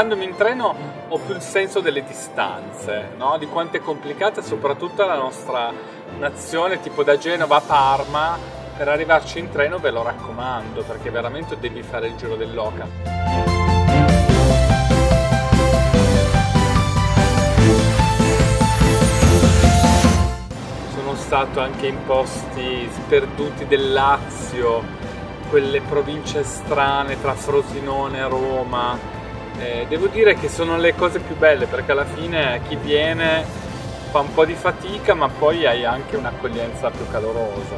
spostandomi in treno ho più il senso delle distanze, no? di quanto è complicata soprattutto la nostra nazione, tipo da Genova a Parma, per arrivarci in treno ve lo raccomando perché veramente devi fare il giro dell'Oca. stato anche in posti sperduti del Lazio, quelle province strane tra Frosinone e Roma. Eh, devo dire che sono le cose più belle perché alla fine chi viene fa un po' di fatica ma poi hai anche un'accoglienza più calorosa.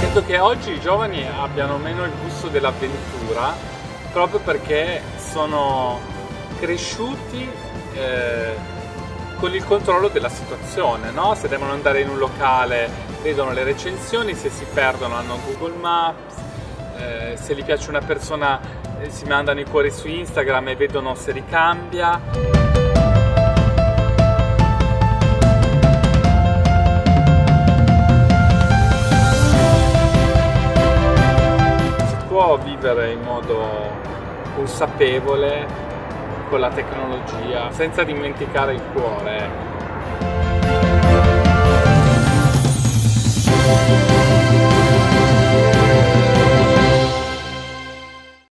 Credo che oggi i giovani abbiano meno il gusto dell'avventura proprio perché sono cresciuti eh, con il controllo della situazione, no? se devono andare in un locale vedono le recensioni, se si perdono hanno Google Maps, eh, se gli piace una persona eh, si mandano i cuori su Instagram e vedono se ricambia. Si può vivere in modo consapevole con la tecnologia, senza dimenticare il cuore. Ecco.